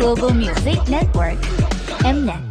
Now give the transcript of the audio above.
Global Music Network, Mnet.